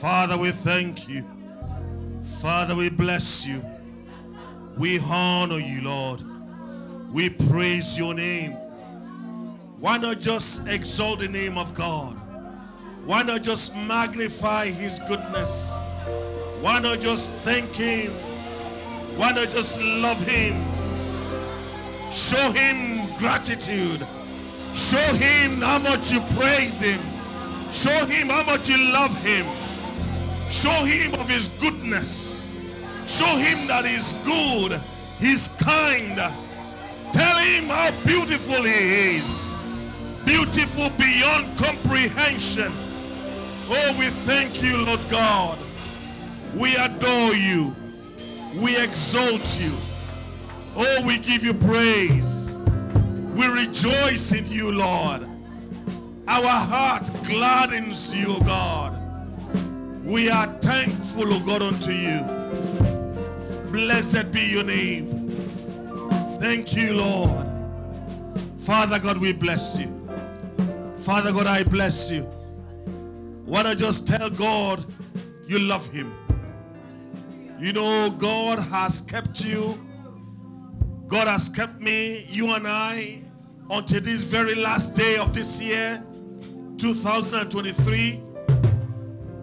Father, we thank you. Father, we bless you. We honor you, Lord. We praise your name. Why not just exalt the name of God? Why not just magnify his goodness? Why not just thank him? Why not just love him? Show him gratitude. Show him how much you praise him. Show him how much you love him. Show him of his goodness. Show him that he's good. He's kind. Tell him how beautiful he is. Beautiful beyond comprehension. Oh, we thank you, Lord God. We adore you. We exalt you. Oh, we give you praise. We rejoice in you, Lord. Our heart gladdens you, God. We are thankful, O God, unto you. Blessed be your name. Thank you, Lord. Father God, we bless you. Father God, I bless you. Why not just tell God you love him? You know, God has kept you. God has kept me, you and I, until this very last day of this year, 2023.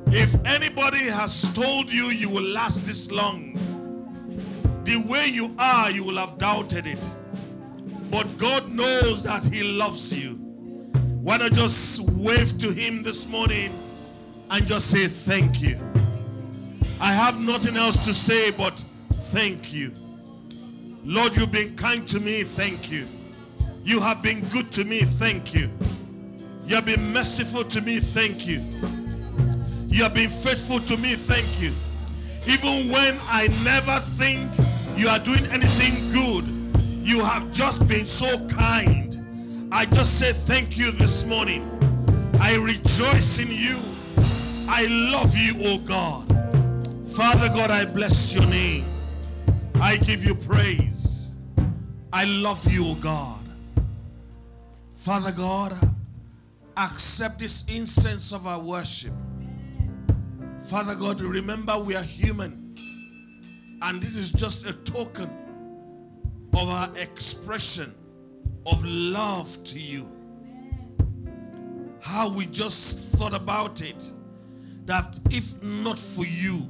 If anybody has told you you will last this long, the way you are, you will have doubted it. But God knows that He loves you. Why not just wave to Him this morning and just say, Thank you. I have nothing else to say but thank you. Lord, you've been kind to me. Thank you. You have been good to me. Thank you. You have been merciful to me. Thank you. You have been faithful to me. Thank you. Even when I never think you are doing anything good, you have just been so kind. I just say thank you this morning. I rejoice in you. I love you, oh God. Father God, I bless your name. I give you praise. I love you, oh God. Father God, accept this incense of our worship. Father God, remember we are human. And this is just a token of our expression of love to you. How we just thought about it that if not for you,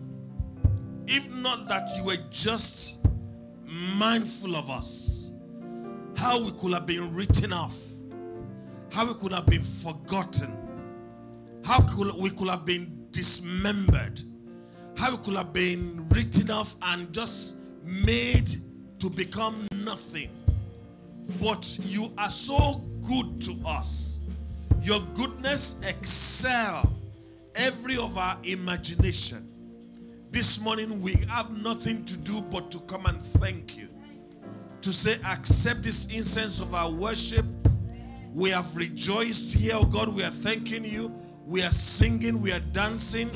if not that you were just mindful of us, how we could have been written off, how we could have been forgotten, how could, we could have been dismembered, how we could have been written off and just made to become nothing. But you are so good to us. Your goodness excel every of our imagination. This morning we have nothing to do but to come and thank you. To say, accept this incense of our worship. We have rejoiced here, oh God. We are thanking you. We are singing. We are dancing.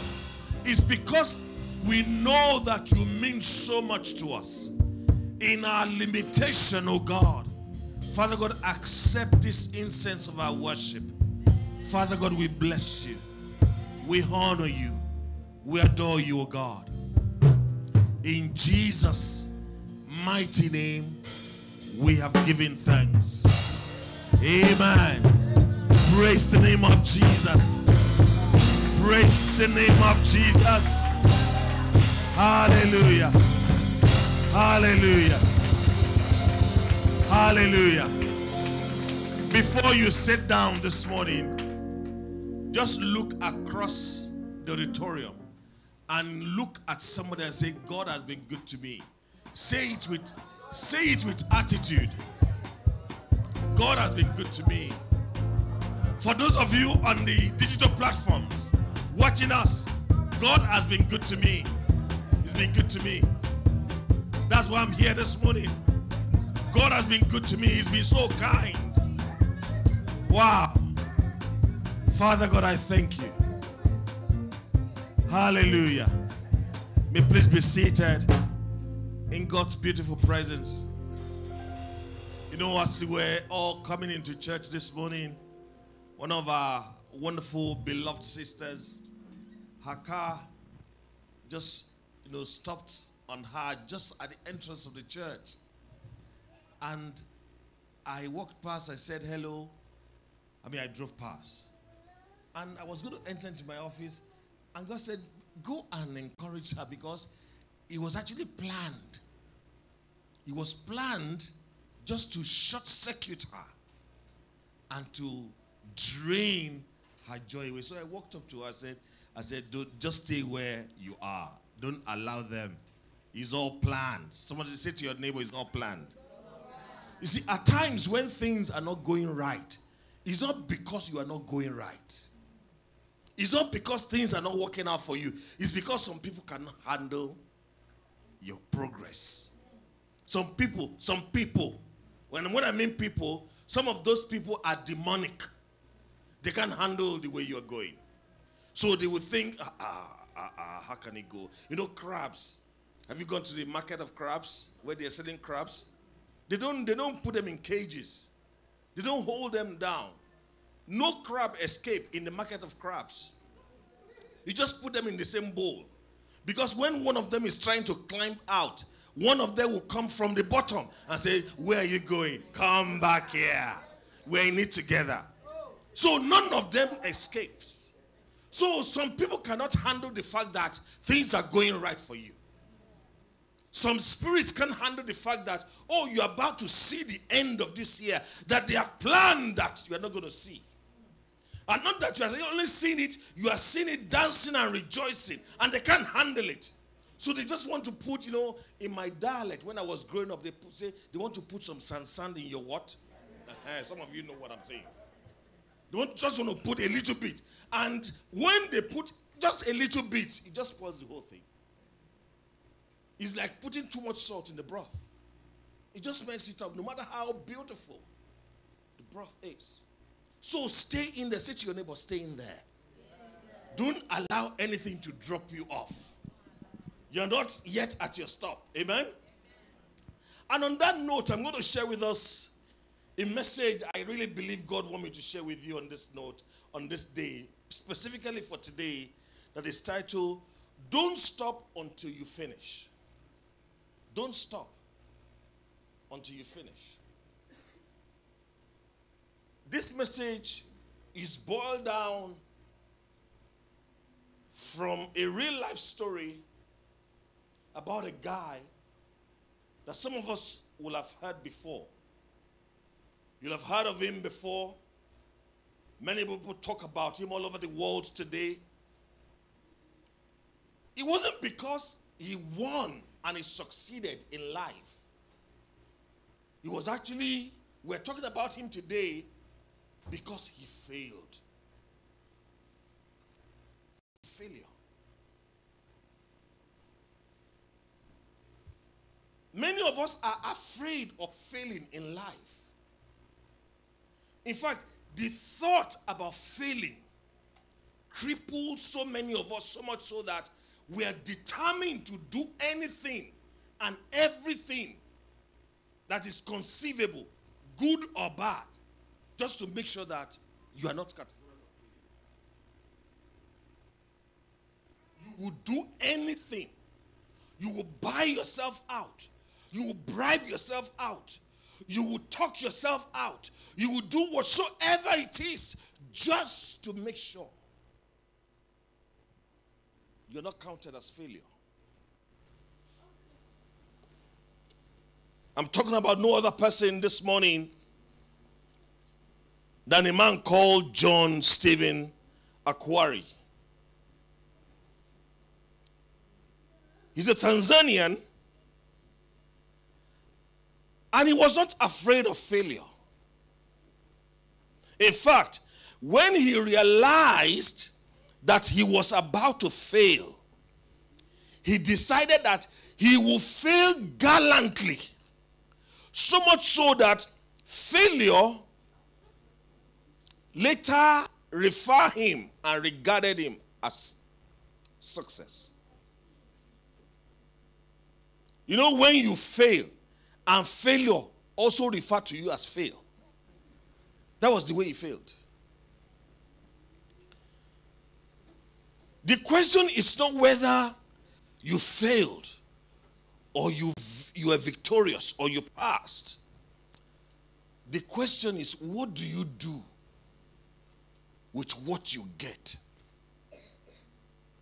It's because we know that you mean so much to us. In our limitation, oh God. Father God, accept this incense of our worship. Father God, we bless you. We honor you. We adore you, O God. In Jesus' mighty name, we have given thanks. Amen. Praise the name of Jesus. Praise the name of Jesus. Hallelujah. Hallelujah. Hallelujah. Before you sit down this morning, just look across the auditorium and look at somebody and say, God has been good to me. Say it with say it with attitude. God has been good to me. For those of you on the digital platforms watching us, God has been good to me. He's been good to me. That's why I'm here this morning. God has been good to me. He's been so kind. Wow. Father God, I thank you. Hallelujah. May please be seated in God's beautiful presence. You know, as we were all coming into church this morning, one of our wonderful beloved sisters, her car just, you know, stopped on her just at the entrance of the church. And I walked past, I said hello. I mean, I drove past. And I was going to enter into my office, and God said, Go and encourage her because it was actually planned. It was planned just to short circuit her and to drain her joy away. So I walked up to her, I said, I said, Don't just stay where you are. Don't allow them. It's all planned. Somebody say to your neighbor, it's all planned. You see, at times when things are not going right, it's not because you are not going right. It's not because things are not working out for you. It's because some people cannot handle your progress. Some people, some people, when, when I mean people, some of those people are demonic. They can't handle the way you're going. So they will think, ah, ah, ah, ah, how can it go? You know, crabs. Have you gone to the market of crabs where they're selling crabs? They don't, they don't put them in cages. They don't hold them down. No crab escape in the market of crabs. You just put them in the same bowl. Because when one of them is trying to climb out, one of them will come from the bottom and say, Where are you going? Come back here. We're in it together. So none of them escapes. So some people cannot handle the fact that things are going right for you. Some spirits can't handle the fact that, oh, you're about to see the end of this year, that they have planned that you are not going to see. And not that you are only seeing it, you are seeing it dancing and rejoicing, and they can't handle it. So they just want to put, you know, in my dialect, when I was growing up, they put, say they want to put some sand sand in your what? Uh-huh, some of you know what I'm saying. They want, just want to put a little bit. And when they put just a little bit, it just spoils the whole thing. It's like putting too much salt in the broth. It just messes it up, no matter how beautiful the broth is. So stay in there. Say to your neighbor, stay in there. Don't allow anything to drop you off. You're not yet at your stop. Amen? And on that note, I'm going to share with us a message I really believe God wants me to share with you on this note, on this day, specifically for today, that is titled, Don't Stop Until You Finish. Don't stop until you finish. This message is boiled down from a real life story about a guy that some of us will have heard before. You'll have heard of him before. Many people talk about him all over the world today. It wasn't because he won and he succeeded in life. It was actually, we're talking about him today because he failed. Failure. Many of us are afraid of failing in life. In fact, the thought about failing crippled so many of us so much so that we are determined to do anything and everything that is conceivable, good or bad, just to make sure that you are not cut. You will do anything. You will buy yourself out. You will bribe yourself out. You will talk yourself out. You will do whatsoever it is just to make sure you're not counted as failure. I'm talking about no other person this morning than a man called John Stephen Akhwari. He's a Tanzanian and he was not afraid of failure. In fact, when he realized that he was about to fail, he decided that he will fail gallantly. So much so that failure later refer him and regarded him as success. You know, when you fail, and failure also referred to you as fail. That was the way he failed. The question is not whether you failed or you, you are victorious or you passed. The question is, what do you do with what you get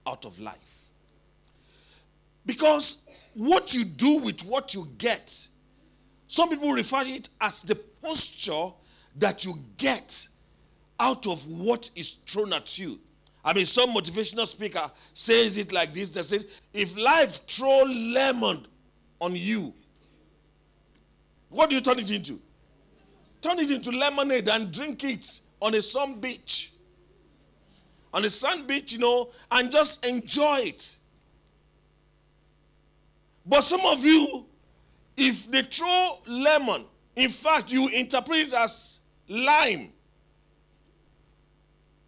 out of life? Because what you do with what you get, some people refer it as the posture that you get out of what is thrown at you. I mean, some motivational speaker says it like this. They say, if life throw lemon on you, what do you turn it into? Turn it into lemonade and drink it on a sun beach. On a sand beach, you know, and just enjoy it. But some of you, if they throw lemon, in fact, you interpret it as lime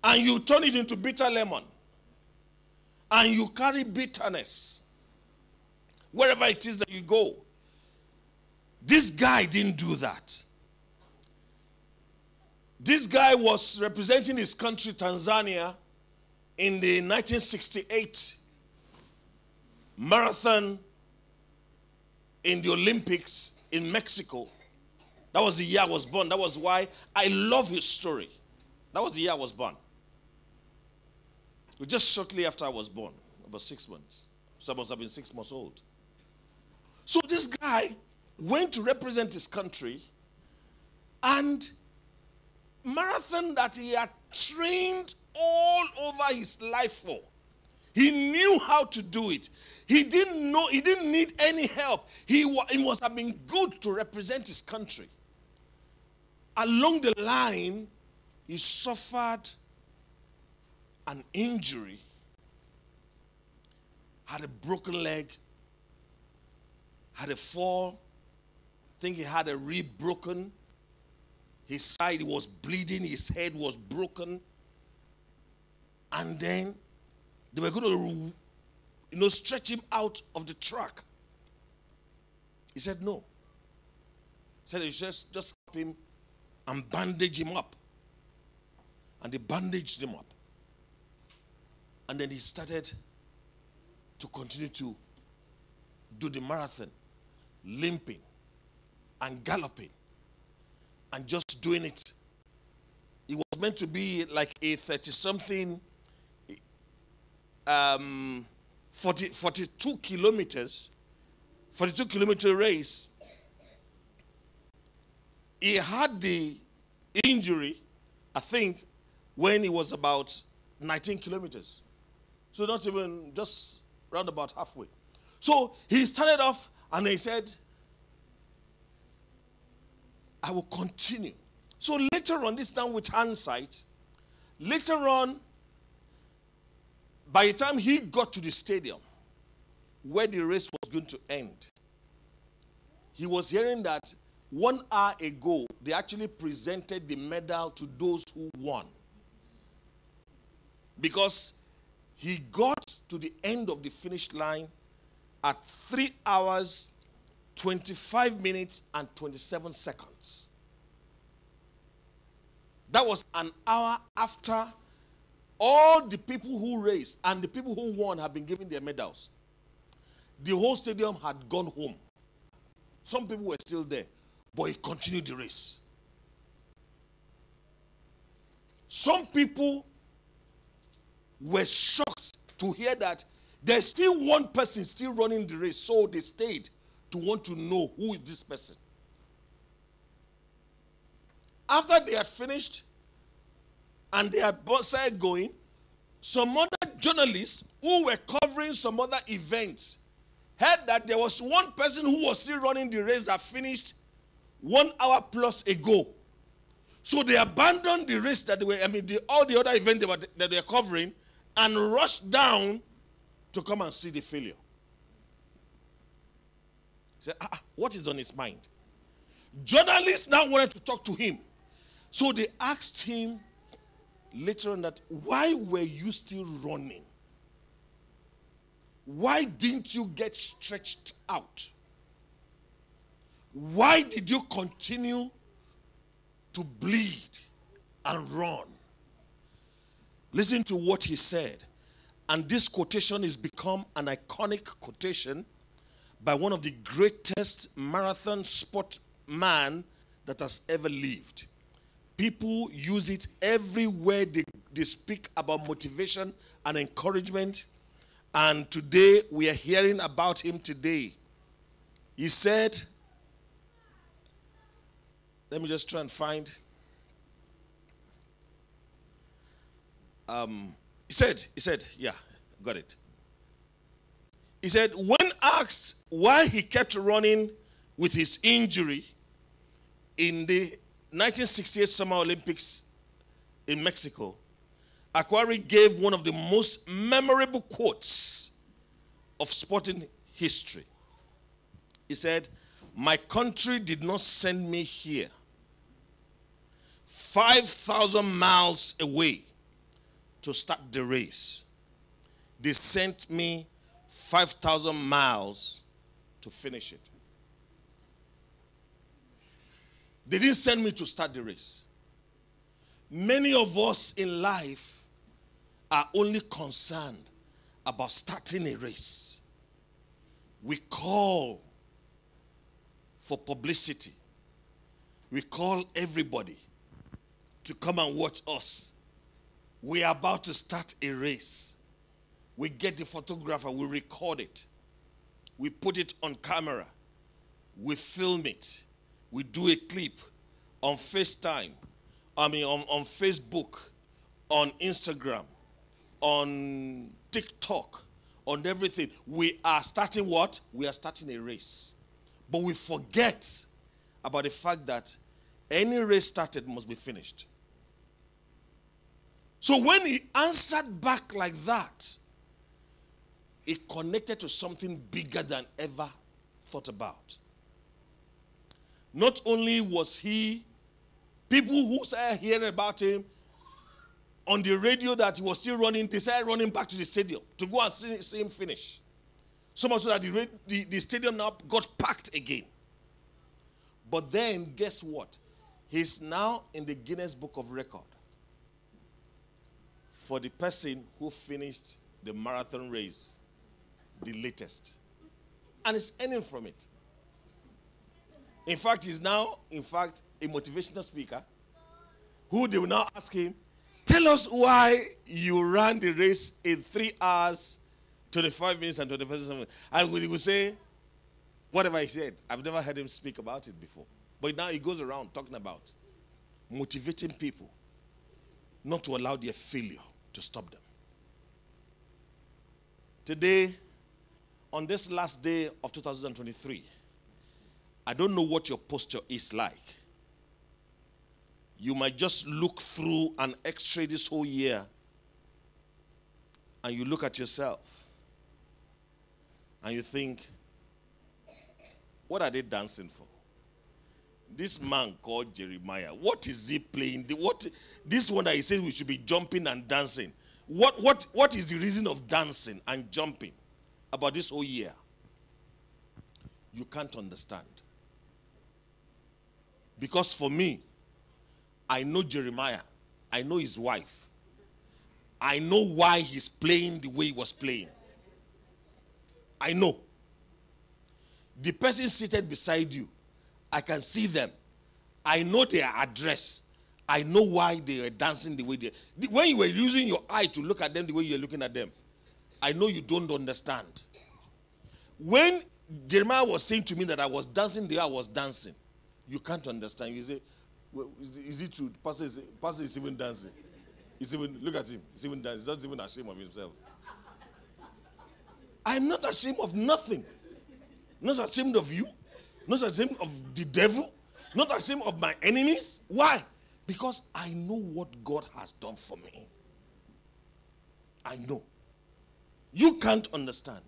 and you turn it into bitter lemon and you carry bitterness wherever it is that you go. This guy didn't do that. This guy was representing his country, Tanzania, in the 1968 marathon in the Olympics in Mexico. That was the year I was born. That was why I love his story. That was the year I was born. Just shortly after I was born, about six months. So I must have been six months old. So this guy went to represent his country and marathon that he had trained all over his life for. He knew how to do it. He didn't know, he didn't need any help. He, he must have been good to represent his country. Along the line, he suffered an injury, had a broken leg, had a fall. I think he had a rib broken. His side was bleeding, his head was broken. And then they were going to, you know, stretch him out of the track. He said, No. He said, just, just help him and bandage him up. And they bandaged him up. And then he started to continue to do the marathon, limping and galloping and just doing it. It was meant to be like a 30 something, um, 40, 42 kilometers, 42 kilometer race. He had the injury, I think, when he was about 19 kilometers. So not even just round about halfway. So he started off and he said, I will continue. So later on, this time with hindsight, later on, by the time he got to the stadium where the race was going to end, he was hearing that one hour ago they actually presented the medal to those who won. Because he got to the end of the finish line at 3 hours, 25 minutes, and 27 seconds. That was an hour after all the people who raced and the people who won have been given their medals. The whole stadium had gone home. Some people were still there, but he continued the race. Some people were shocked to hear that there's still one person still running the race. So they stayed to want to know who is this person. After they had finished and they had both started going, some other journalists who were covering some other events heard that there was one person who was still running the race that finished one hour plus ago. So they abandoned the race that they were, I mean, the, all the other events they were, that they were covering and rushed down to come and see the failure. He said, ah, ah, what is on his mind? Journalists now wanted to talk to him. So they asked him later on that, why were you still running? Why didn't you get stretched out? Why did you continue to bleed and run? Listen to what he said. And this quotation has become an iconic quotation by one of the greatest marathon sportman that has ever lived. People use it everywhere they, they speak about motivation and encouragement. And today we are hearing about him today. He said, let me just try and find. Um, he said, he said, yeah, got it. He said, when asked why he kept running with his injury in the 1968 Summer Olympics in Mexico, Akhwari gave one of the most memorable quotes of sporting history. He said, My country did not send me here 5,000 miles away to start the race. They sent me 5,000 miles to finish it. They didn't send me to start the race. Many of us in life are only concerned about starting a race. We call for publicity. We call everybody to come and watch us. We are about to start a race. We get the photographer, we record it, we put it on camera, we film it, we do a clip on FaceTime, I mean, on, on Facebook, on Instagram, on TikTok, on everything. We are starting what? We are starting a race. But we forget about the fact that any race started must be finished. So when he answered back like that, it connected to something bigger than ever thought about. Not only was he, people who started hearing about him on the radio that he was still running, they started running back to the stadium to go and see, see him finish. So much so that the, the, the stadium now got packed again. But then, guess what? He's now in the Guinness Book of Record for the person who finished the marathon race the latest. And is earning from it. In fact, he's now, in fact, a motivational speaker who they will now ask him, Tell us why you ran the race in three hours, 25 minutes, and 25 seconds. And he will say, Whatever he said, I've never heard him speak about it before. But now he goes around talking about motivating people not to allow their failure to stop them. Today, on this last day of 2023, I don't know what your posture is like. You might just look through an x ray this whole year and you look at yourself and you think, what are they dancing for? this man called Jeremiah, what is he playing? What this one that he says we should be jumping and dancing. What what what is the reason of dancing and jumping about this whole year? You can't understand. Because for me, I know Jeremiah, I know his wife. I know why he's playing the way he was playing. I know. The person seated beside you I can see them. I know their address. I know why they were dancing the way they. When you were using your eye to look at them the way you're looking at them, I know you don't understand. When Jeremiah was saying to me that I was dancing the way I was dancing, you can't understand. You say, well, is, it true? Pastor is, Pastor is even dancing. He's even, look at him. He's even dancing. He's not even ashamed of himself. I'm not ashamed of nothing. Not ashamed of you not ashamed of the devil, not ashamed of my enemies. Why? Because I know what God has done for me. I know. You can't understand.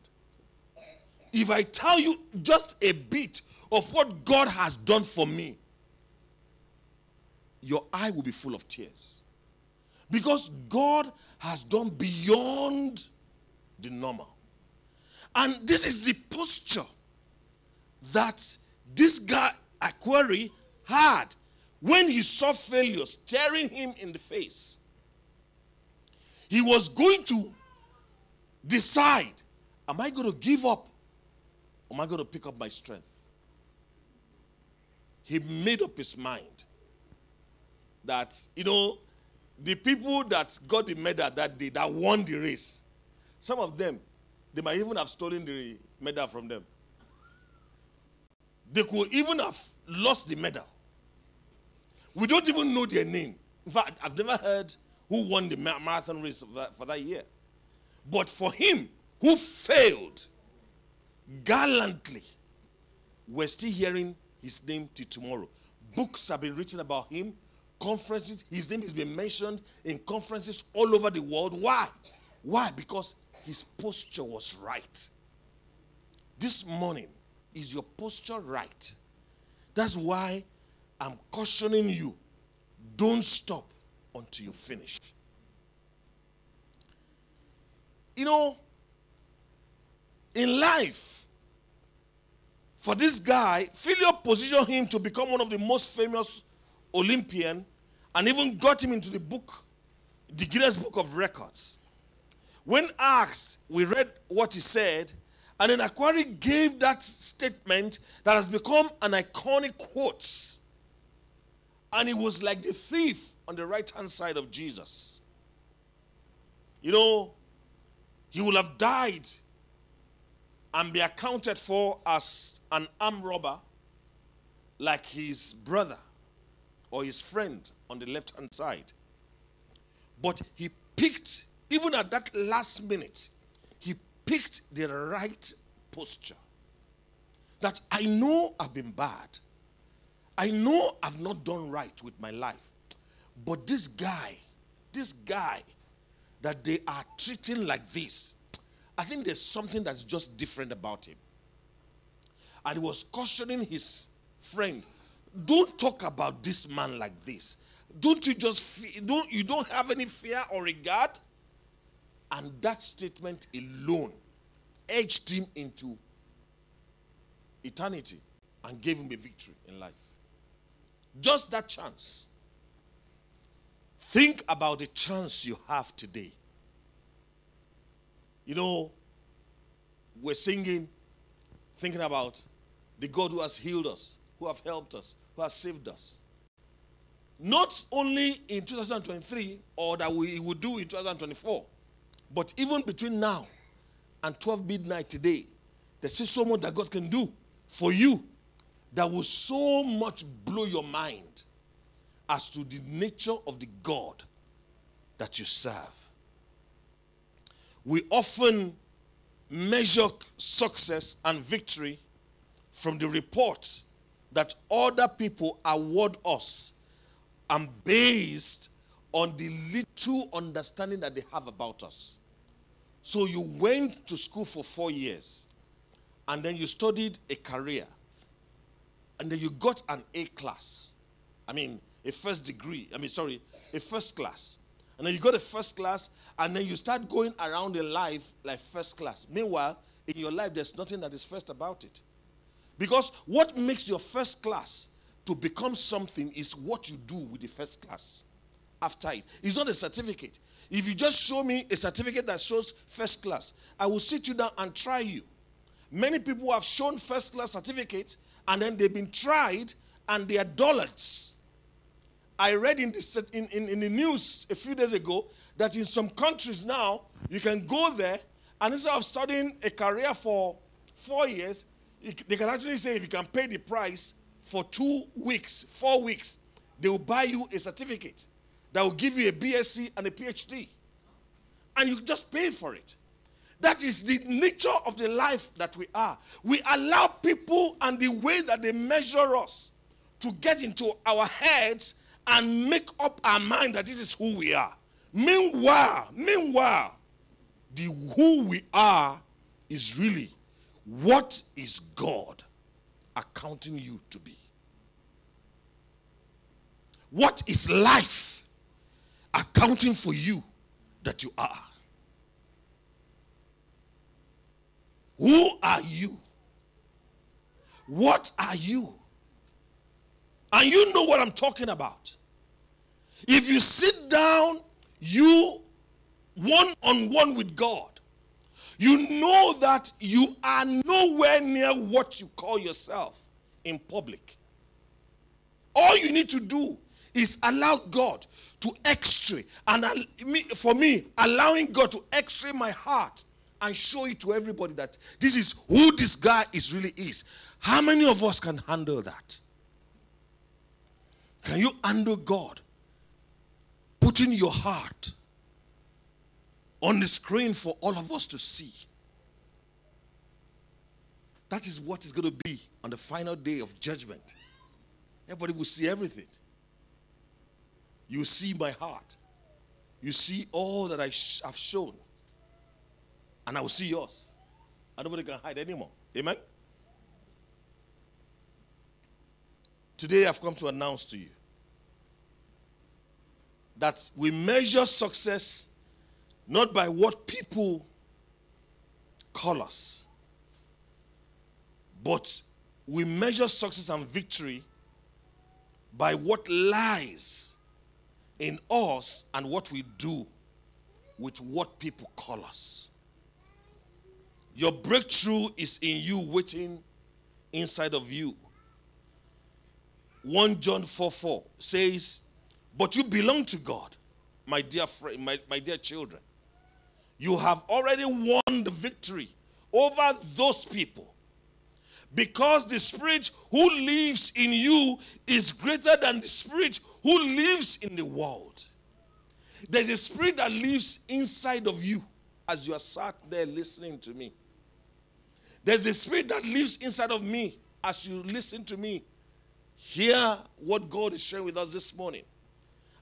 If I tell you just a bit of what God has done for me, your eye will be full of tears. Because God has done beyond the normal. And this is the posture that this guy, Akhwari, had when he saw failure staring him in the face. He was going to decide Am I going to give up? Or am I going to pick up my strength? He made up his mind that, you know, the people that got the medal that day, that won the race, some of them, they might even have stolen the medal from them. They could even have lost the medal. We don't even know their name. In fact, I've never heard who won the marathon race for that, for that year. But for him, who failed gallantly, we're still hearing his name till tomorrow. Books have been written about him, conferences, his name has been mentioned in conferences all over the world. Why? Why? Because his posture was right. This morning, is your posture right? That's why I'm cautioning you don't stop until you finish. You know, in life, for this guy, failure positioned him to become one of the most famous Olympian and even got him into the book, the Guinness Book of Records. When asked, we read what he said, and then Akhwari gave that statement that has become an iconic quote. And he was like the thief on the right hand side of Jesus. You know, he will have died and be accounted for as an armed robber like his brother or his friend on the left hand side. But he picked, even at that last minute, he picked the right posture. That I know I've been bad. I know I've not done right with my life. But this guy, this guy that they are treating like this, I think there's something that's just different about him. And he was cautioning his friend, don't talk about this man like this. Don't you just don't you don't have any fear or regard? And that statement alone edged him into eternity and gave him a victory in life. Just that chance. Think about the chance you have today. You know, we're singing, thinking about the God who has healed us, who have helped us, who has saved us. Not only in 2023 or that we will do in 2024, but even between now and 12 midnight today, there's so much that God can do for you that will so much blow your mind as to the nature of the God that you serve we often measure success and victory from the reports that other people award us and based on the little understanding that they have about us. So you went to school for four years and then you studied a career and then you got an A class. I mean, a first degree, I mean, sorry, a first class. And then you go to first class, and then you start going around in life like first class. Meanwhile, in your life, there's nothing that is first about it. Because what makes your first class to become something is what you do with the first class after it. It's not a certificate. If you just show me a certificate that shows first class, I will sit you down and try you. Many people have shown first class certificates and then they've been tried and they are dullards. I read in the, in, in, in the news a few days ago that in some countries now, you can go there and instead of studying a career for four years, they can actually say if you can pay the price for two weeks, four weeks, they will buy you a certificate that will give you a BSc and a PhD. And you just pay for it. That is the nature of the life that we are. We allow people and the way that they measure us to get into our heads and make up our mind that this is who we are. Meanwhile, meanwhile, the who we are is really what is God accounting you to be? What is life accounting for you that you are? Who are you? What are you? And you know what I'm talking about. If you sit down, you one on one with God, you know that you are nowhere near what you call yourself in public. All you need to do is allow God to x-ray and for me allowing God to x-ray my heart and show it to everybody that this is who this guy is really is. How many of us can handle that? Can you handle God putting your heart on the screen for all of us to see? That is what is going to be on the final day of judgment. Everybody will see everything. You see my heart. You see all that I have shown. And I will see yours. And nobody can hide anymore. Amen? Today I've come to announce to you that we measure success not by what people call us, but we measure success and victory by what lies in us and what we do with what people call us. Your breakthrough is in you, waiting inside of you. 1 John 4 4 says, But you belong to God, my dear friend, my, my dear children. You have already won the victory over those people because the spirit who lives in you is greater than the spirit who lives in the world. There's a spirit that lives inside of you as you are sat there listening to me. There's a spirit that lives inside of me as you listen to me. Hear what God is sharing with us this morning.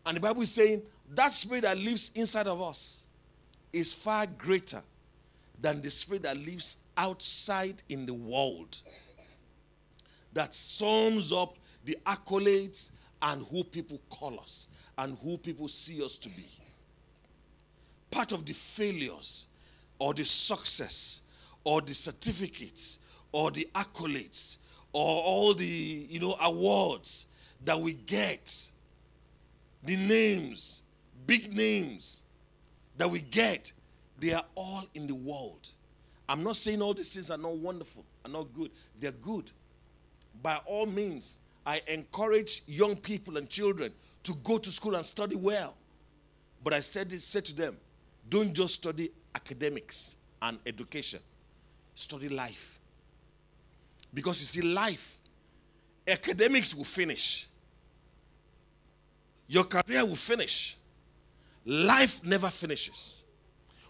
And the Bible is saying that spirit that lives inside of us is far greater than the spirit that lives outside in the world that sums up the accolades and who people call us and who people see us to be. Part of the failures or the success or the certificates or the accolades or all the you know awards that we get the names big names that we get they are all in the world I'm not saying all these things are not wonderful, are not good. They're good. By all means, I encourage young people and children to go to school and study well. But I said this, said to them, don't just study academics and education. Study life. Because you see, life, academics will finish. Your career will finish. Life never finishes.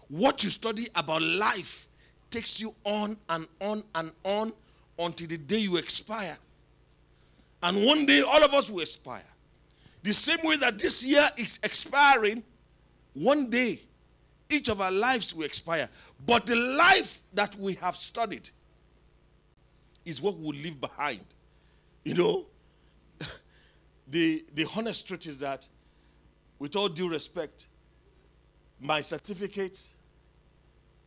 What you study about life takes you on and on and on until the day you expire. And one day, all of us will expire. The same way that this year is expiring, one day, each of our lives will expire. But the life that we have studied is what we'll leave behind. You know, the, the honest truth is that, with all due respect, my certificates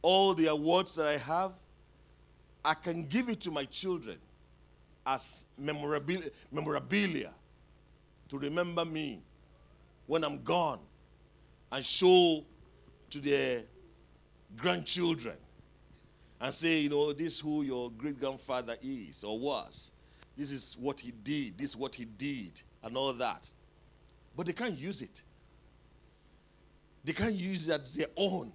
all the awards that I have, I can give it to my children as memorabilia, memorabilia to remember me when I'm gone and show to their grandchildren and say, you know, this is who your great grandfather is or was. This is what he did. This is what he did, and all that. But they can't use it. They can't use it as their own.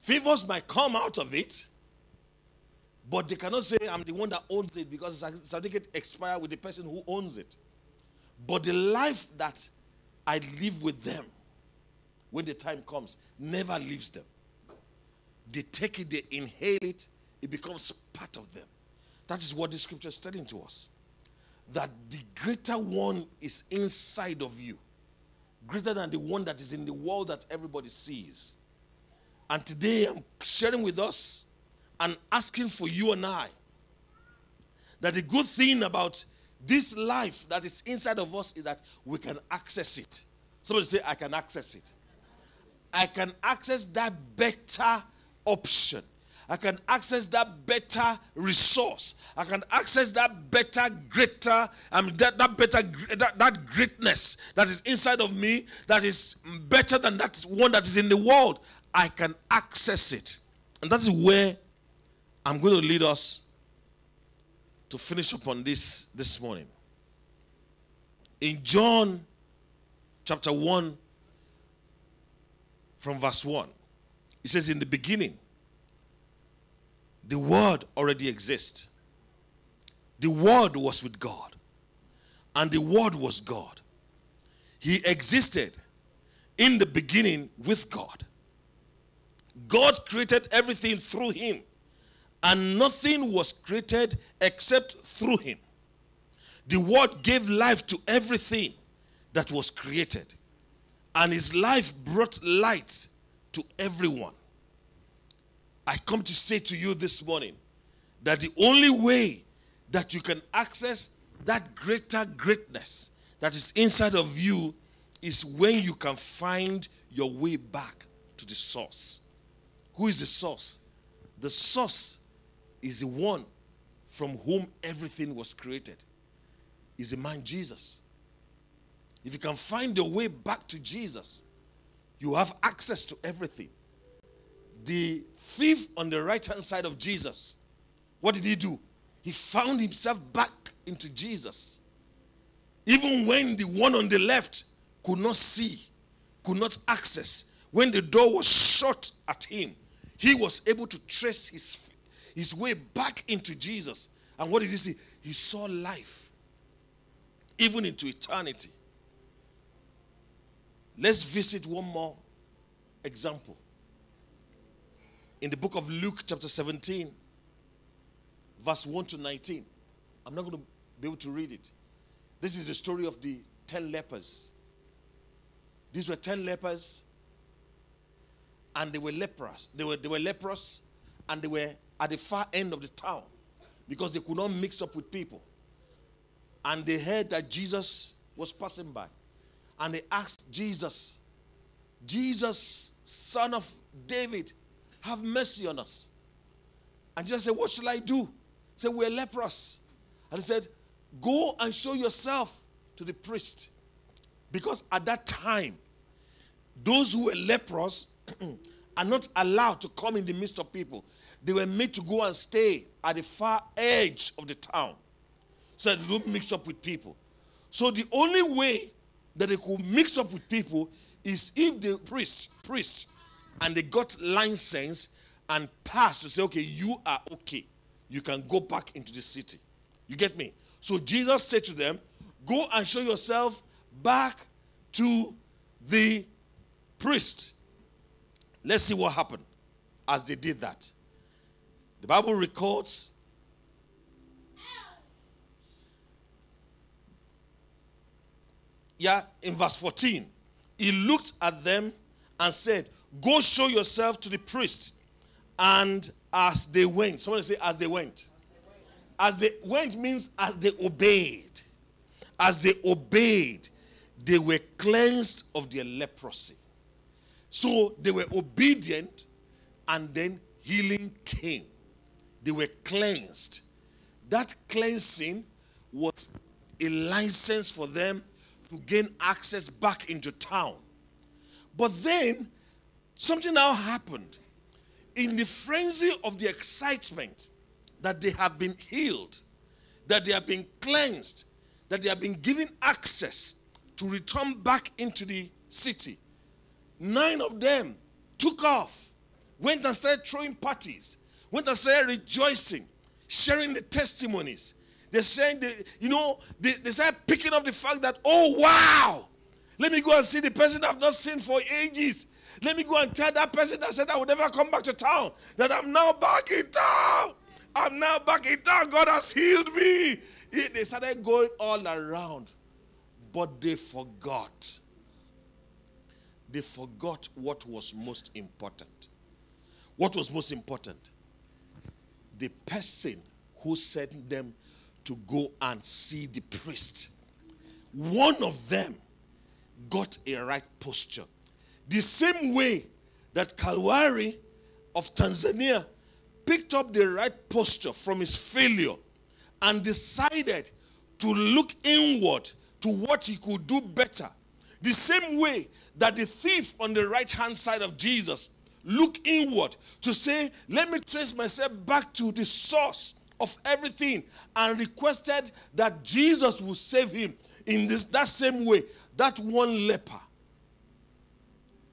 Favors might come out of it, but they cannot say, I'm the one that owns it because the certificate expire with the person who owns it. But the life that I live with them when the time comes never leaves them. They take it, they inhale it, it becomes part of them. That is what the scripture is telling to us. That the greater one is inside of you, greater than the one that is in the world that everybody sees. And today I'm sharing with us and asking for you and I that the good thing about this life that is inside of us is that we can access it. Somebody say, I can access it. I can access that better option. I can access that better resource. I can access that better, greater, um, that, that better, that, that greatness that is inside of me that is better than that one that is in the world. I can access it. And that is where I'm going to lead us to finish up on this this morning. In John chapter 1, from verse 1, it says, In the beginning, the Word already exists. The Word was with God, and the Word was God. He existed in the beginning with God. God created everything through him, and nothing was created except through him. The Word gave life to everything that was created, and his life brought light to everyone. I come to say to you this morning that the only way that you can access that greater greatness that is inside of you is when you can find your way back to the source. Who is the source? The source is the one from whom everything was created. Is the man Jesus. If you can find your way back to Jesus, you have access to everything the thief on the right hand side of Jesus, what did he do? He found himself back into Jesus. Even when the one on the left could not see, could not access, when the door was shut at him, he was able to trace his, his way back into Jesus. And what did he see? He saw life, even into eternity. Let's visit one more example in the book of Luke, chapter 17, verse 1 to 19. I'm not going to be able to read it. This is the story of the 10 lepers. These were 10 lepers, and they were leprous. They were, they were leprous, and they were at the far end of the town because they could not mix up with people. And they heard that Jesus was passing by. And they asked Jesus, Jesus, son of David, have mercy on us. And Jesus said, What shall I do? He said, We're leprous. And he said, Go and show yourself to the priest. Because at that time, those who were leprous are not allowed to come in the midst of people. They were made to go and stay at the far edge of the town so that they don't mix up with people. So the only way that they could mix up with people is if the priest, priest and they got license and passed to say, okay, you are okay. You can go back into the city. You get me? So Jesus said to them, go and show yourself back to the priest. Let's see what happened as they did that. The Bible records yeah, in verse 14, he looked at them and said, Go show yourself to the priest. And as they went, someone say, as they went. As they went means as they obeyed. As they obeyed, they were cleansed of their leprosy. So they were obedient, and then healing came. They were cleansed. That cleansing was a license for them to gain access back into town. But then Something now happened. In the frenzy of the excitement that they have been healed, that they have been cleansed, that they have been given access to return back into the city, nine of them took off, went and started throwing parties, went and started rejoicing, sharing the testimonies. They're saying, they, you know, they, they started picking up the fact that, oh, wow, let me go and see the person I've not seen for ages. Let me go and tell that person that said I would never come back to town that I'm now back in town. I'm now back in town. God has healed me. They started going all around, but they forgot. They forgot what was most important. What was most important? The person who sent them to go and see the priest. One of them got a right posture the same way that Akhwari of Tanzania picked up the right posture from his failure and decided to look inward to what he could do better. The same way that the thief on the right hand side of Jesus looked inward to say, Let me trace myself back to the source of everything and requested that Jesus will save him in this that same way. That one leper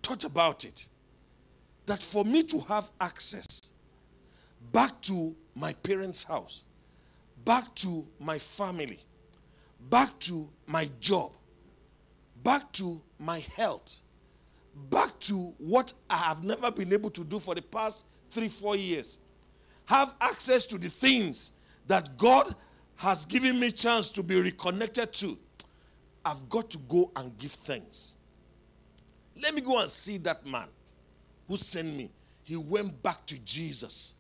thought about it. That for me to have access back to my parents' house, back to my family, back to my job, back to my health, back to what I have never been able to do for the past three, four years. Have access to the things that God has given me chance to be reconnected to. I've got to go and give thanks. Let me go and see that man who sent me. He went back to Jesus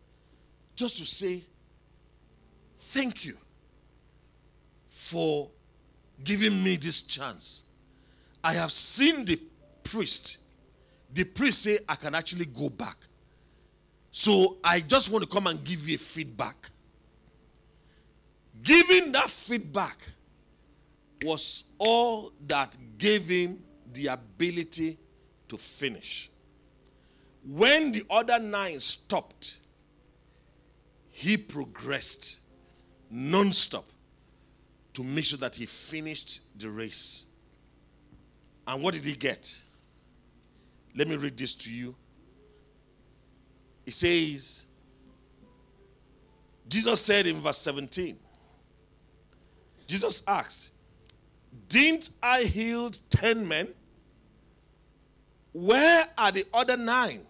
just to say, Thank you for giving me this chance. I have seen the priest. The priest say I can actually go back. So I just want to come and give you a feedback. Giving that feedback was all that gave him the ability to finish. When the other nine stopped, he progressed non-stop to make sure that he finished the race. And what did he get? Let me read this to you. It says, Jesus said in verse 17, Jesus asked, Didn't I heal 10 men? Where are the other nine?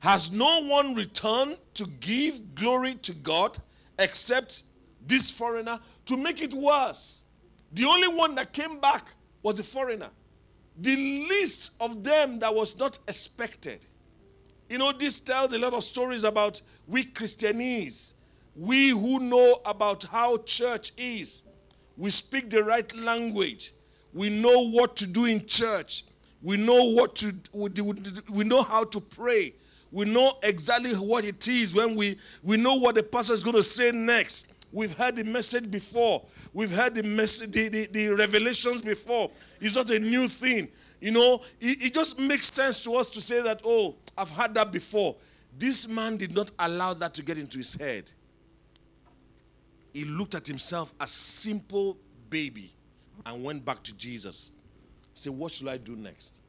Has no one returned to give glory to God except this foreigner to make it worse? The only one that came back was a foreigner. The least of them that was not expected. You know, this tells a lot of stories about we Christianese, we who know about how church is. We speak the right language. We know what to do in church. We know what to we know how to pray. We know exactly what it is when we we know what the pastor is going to say next. We've heard the message before. We've heard the message, the, the, the revelations before. It's not a new thing. You know, it, it just makes sense to us to say that, oh, I've had that before. This man did not allow that to get into his head. He looked at himself as simple baby and went back to Jesus. Say, what should I do next?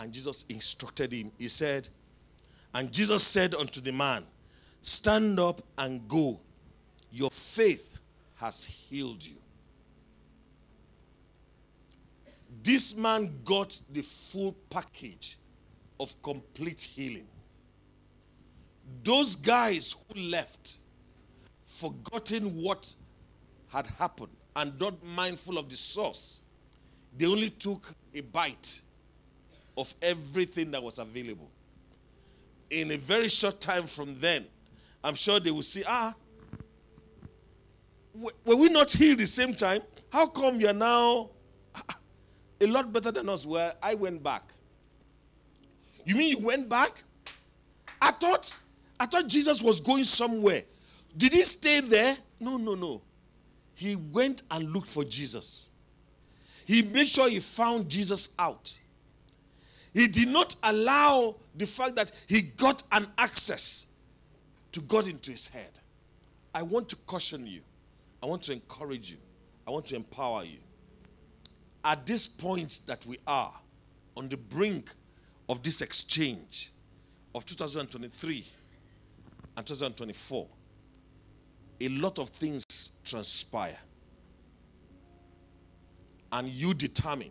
And Jesus instructed him. He said, and Jesus said unto the man, Stand up and go. Your faith has healed you. This man got the full package of complete healing. Those guys who left, forgotten what had happened and not mindful of the source, they only took a bite of everything that was available. In a very short time from then, I'm sure they will see, ah, were we not healed the same time? How come you're now a lot better than us? Where I went back. You mean you went back? I thought I thought Jesus was going somewhere. Did he stay there? No, no, no. He went and looked for Jesus. He made sure he found Jesus out. He did not allow the fact that he got an access to God into his head. I want to caution you. I want to encourage you. I want to empower you. At this point that we are, on the brink of this exchange of 2023 and 2024, a lot of things transpire. And you determine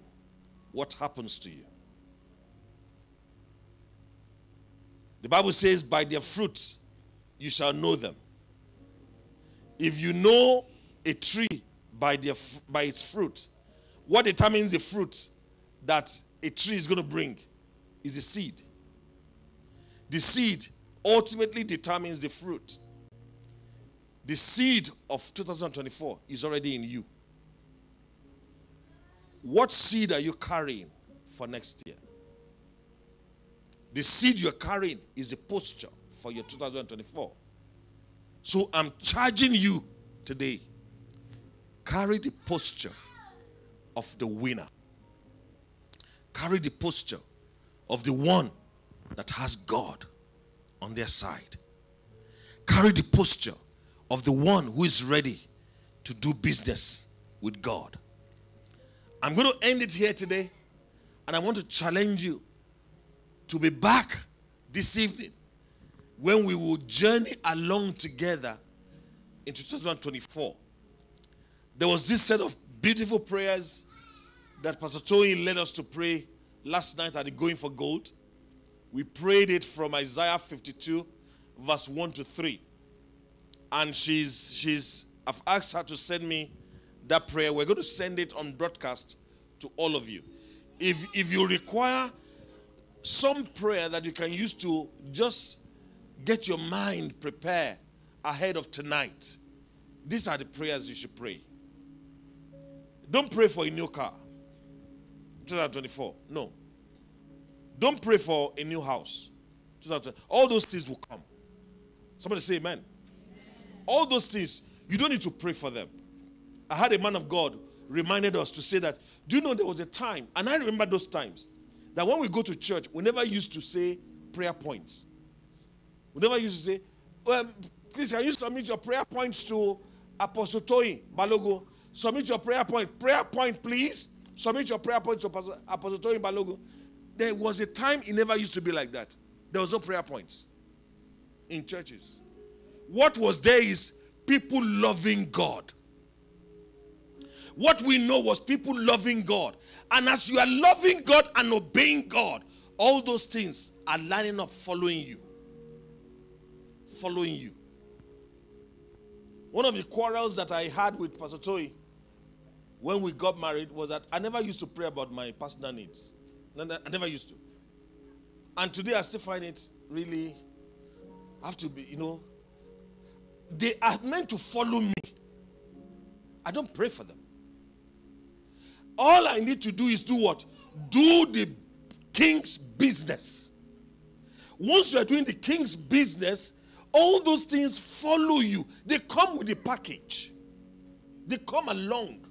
what happens to you. The Bible says, By their fruits you shall know them. If you know a tree by, their, by its fruit, what determines the fruit that a tree is going to bring? is a seed. The seed ultimately determines the fruit. The seed of 2024 is already in you. What seed are you carrying for next year? The seed you're carrying is the posture for your 2024. So I'm charging you today. Carry the posture of the winner. Carry the posture of the one that has God on their side. Carry the posture of the one who is ready to do business with God. I'm going to end it here today, and I want to challenge you to be back this evening when we will journey along together in 2024. There was this set of beautiful prayers that Pastor Tony led us to pray last night at the Going for Gold. We prayed it from Isaiah 52, verse 1 to 3. And she's she's I've asked her to send me that prayer. We're going to send it on broadcast to all of you. If if you require some prayer that you can use to just get your mind prepared ahead of tonight, these are the prayers you should pray. Don't pray for a new car. 2024. No. Don't pray for a new house. All those things will come. Somebody say amen. amen. All those things, you don't need to pray for them. I had a man of God reminded us to say that, do you know there was a time, and I remember those times, that when we go to church, we never used to say prayer points. We never used to say, well, please, can you submit your prayer points to Apostle Balogun? Submit your prayer point. Prayer point, please. Submit your prayer point to Apostle Balogun. There was a time it never used to be like that. There was no prayer points in churches. What was there is people loving God. What we know was people loving God. And as you are loving God and obeying God, all those things are lining up following you. Following you. One of the quarrels that I had with Pastor Toy when we got married was that I never used to pray about my personal needs. I never used to. And today I still find it really have to be, you know, they are meant to follow me. I don't pray for them. All I need to do is do what? Do the king's business. Once you are doing the king's business, all those things follow you. They come with the package. They come along.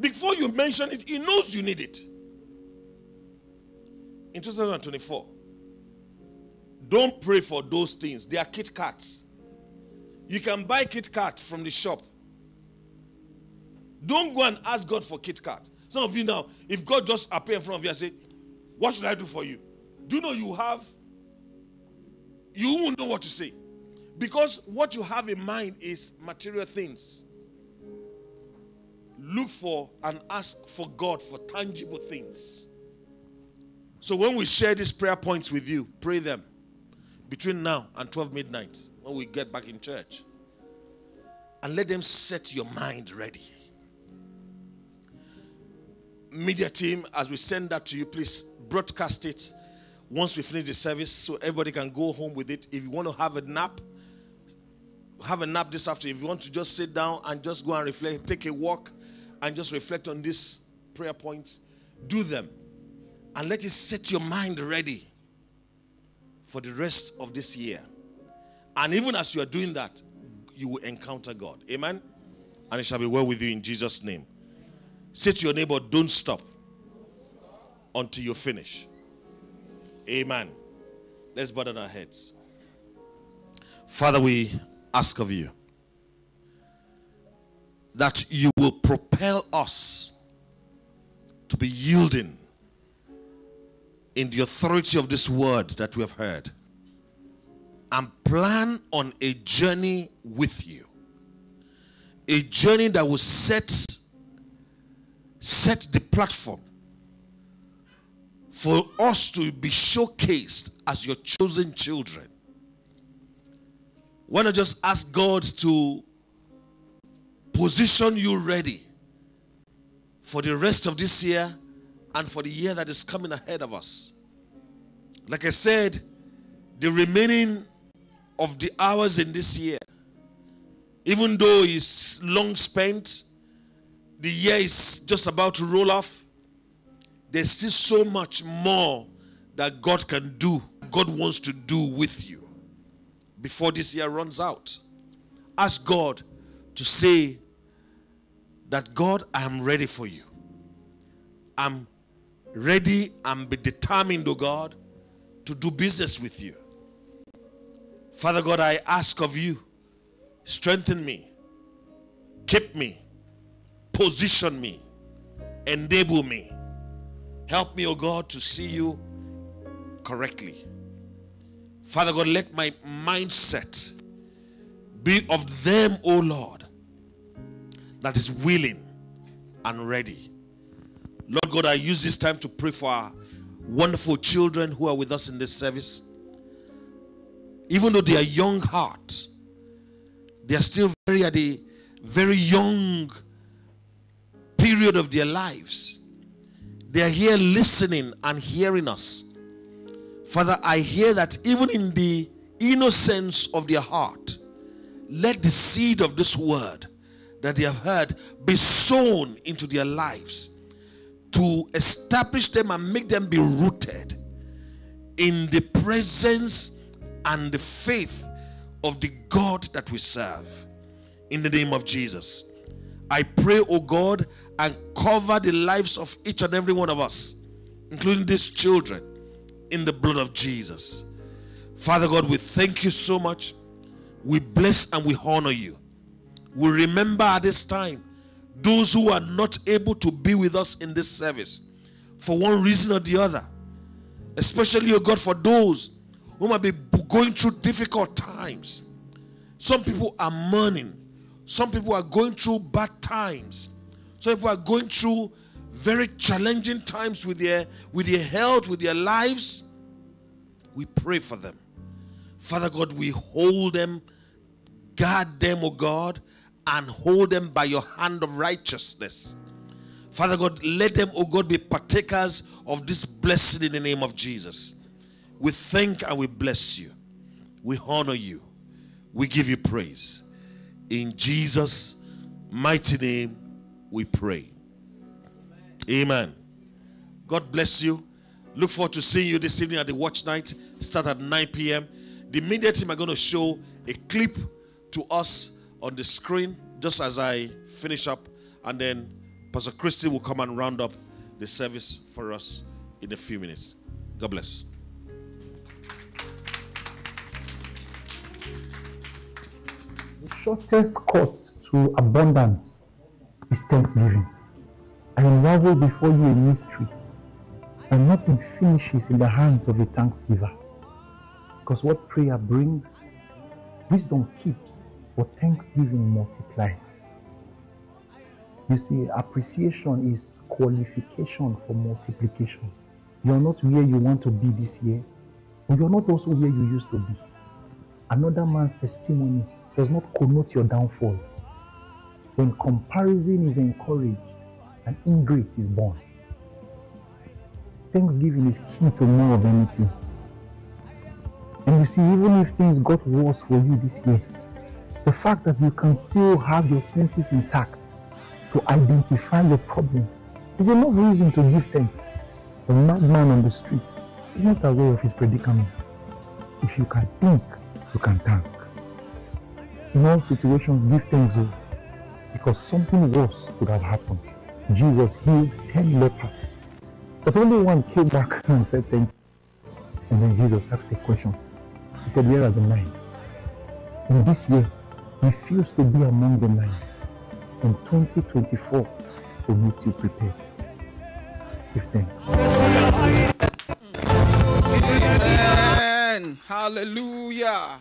Before you mention it, he knows you need it in 2024, don't pray for those things. They are Kit Kats. You can buy Kit Kat from the shop. Don't go and ask God for Kit Kat. Some of you now, if God just appear in front of you and say, What should I do for you? Do you know you have, you won't know what to say. Because what you have in mind is material things. Look for and ask for God for tangible things. So when we share these prayer points with you, pray them between now and 12 midnight when we get back in church. And let them set your mind ready. Media team, as we send that to you, please broadcast it once we finish the service so everybody can go home with it. If you want to have a nap, have a nap this afternoon. If you want to just sit down and just go and reflect, take a walk and just reflect on these prayer points, do them and let it set your mind ready for the rest of this year. And even as you are doing that, you will encounter God. Amen. And it shall be well with you in Jesus' name. Say to your neighbor, don't stop until you finish. Amen. Let's bow down our heads. Father, we ask of you that you will propel us to be yielding in the authority of this word that we have heard and plan on a journey with you. A journey that will set set the platform for us to be showcased as your chosen children. Why not just ask God to position you ready for the rest of this year and for the year that is coming ahead of us. Like I said, the remaining of the hours in this year, even though it's long spent, the year is just about to roll off, there's still so much more that God can do, God wants to do with you. before this year runs out. Ask God to say that God, I am ready for you. I'm ready and be determined, O God, to do business with you. Father God, I ask of you, strengthen me, keep me, position me, enable me. Help me, O God, to see you correctly. Father God, let my mindset be of them, O Lord, that is willing and ready. Lord God, I use this time to pray for our wonderful children who are with us in this service. Even though they are young heart, they are still very at a very young period of their lives. They are here listening and hearing us. Father, I hear that even in the innocence of their heart, let the seed of this word that they have heard be sown into their lives to establish them and make them be rooted in the presence and the faith of the God that we serve. In the name of Jesus. I pray, oh God, and cover the lives of each and every one of us, including these children, in the blood of Jesus. Father God, we thank you so much. We bless and we honor you. We remember at this time those who are not able to be with us in this service for one reason or the other. Especially, oh God, for those who might be going through difficult times. Some people are mourning. Some people are going through bad times. Some people are going through very challenging times with their with their health, with their lives. We pray for them. Father God, we hold them, guard them, oh God, and hold them by your hand of righteousness. Father God, let them, oh God, be partakers of this blessing in the name of Jesus. We thank and we bless you. We honor you. We give you praise. In Jesus' mighty name, we pray. Amen. God bless you. Look forward to seeing you this evening at the watch night. Start at 9 p.m. The media team are going to show a clip to us on the screen just as I finish up, and then Pastor Christy will come and round up the service for us in a few minutes. God bless. The shortest cut to abundance is thanksgiving. I unravel before you a mystery and nothing finishes in the hands of a thanksgiver. Because what prayer brings, wisdom keeps, but thanksgiving multiplies. You see, appreciation is qualification for multiplication. You are not where you want to be this year, but you are not also where you used to be. Another man's testimony does not connote your downfall. When comparison is encouraged, an ingrate is born. Thanksgiving is key to more of anything. And you see, even if things got worse for you this year, the fact that you can still have your senses intact to identify your problems is enough reason to give thanks. The madman on the street is not aware of his predicament. If you can think, you can thank. In all situations, give thanks oh, because something worse could have happened. Jesus healed 10 lepers, but only one came back and said thank you. And then Jesus asked a question. He said, Where are the nine? In this year, refuse to be among the nine. In 2024, we'll meet you prepared. Give thanks. Amen. Hallelujah.